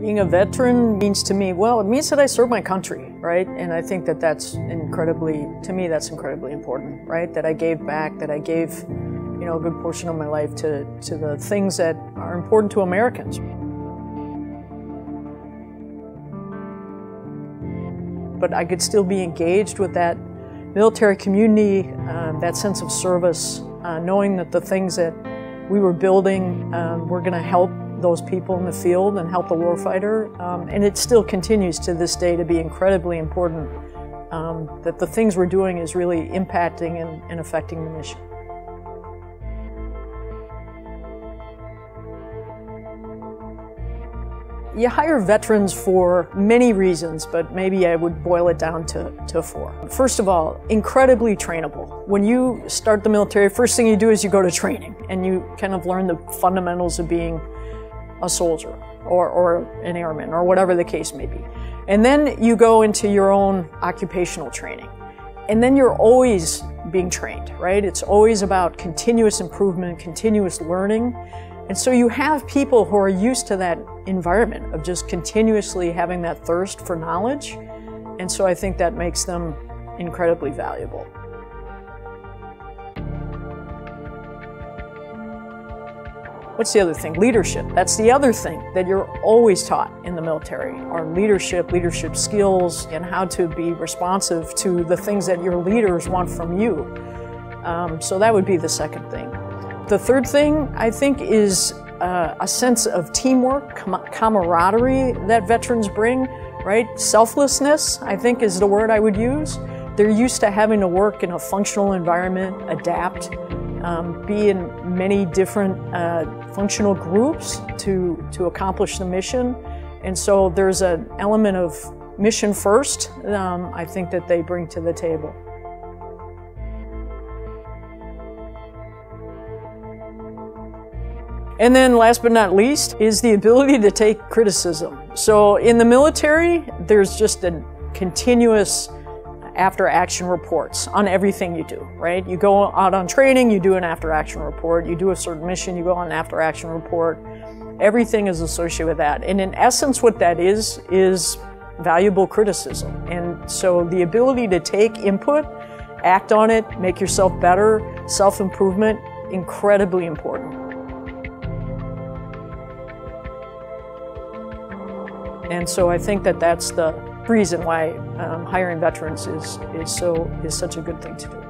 Being a veteran means to me, well, it means that I serve my country, right? And I think that that's incredibly, to me, that's incredibly important, right? That I gave back, that I gave, you know, a good portion of my life to, to the things that are important to Americans. But I could still be engaged with that military community, uh, that sense of service, uh, knowing that the things that we were building um, were going to help those people in the field and help the warfighter. Um, and it still continues to this day to be incredibly important um, that the things we're doing is really impacting and, and affecting the mission. You hire veterans for many reasons, but maybe I would boil it down to, to four. First of all, incredibly trainable. When you start the military, first thing you do is you go to training and you kind of learn the fundamentals of being a soldier or, or an airman or whatever the case may be. And then you go into your own occupational training. And then you're always being trained, right? It's always about continuous improvement, continuous learning. And so you have people who are used to that environment of just continuously having that thirst for knowledge. And so I think that makes them incredibly valuable. What's the other thing? Leadership. That's the other thing that you're always taught in the military are leadership, leadership skills, and how to be responsive to the things that your leaders want from you. Um, so that would be the second thing. The third thing, I think, is uh, a sense of teamwork, com camaraderie that veterans bring, right? Selflessness, I think, is the word I would use. They're used to having to work in a functional environment, adapt, um, be in many different uh, functional groups to, to accomplish the mission. And so there's an element of mission first, um, I think, that they bring to the table. And then last but not least is the ability to take criticism. So in the military, there's just a continuous after action reports on everything you do, right? You go out on training, you do an after action report. You do a certain mission, you go on an after action report. Everything is associated with that. And in essence, what that is, is valuable criticism. And so the ability to take input, act on it, make yourself better, self improvement, incredibly important. And so I think that that's the reason why um, hiring veterans is, is, so, is such a good thing to do.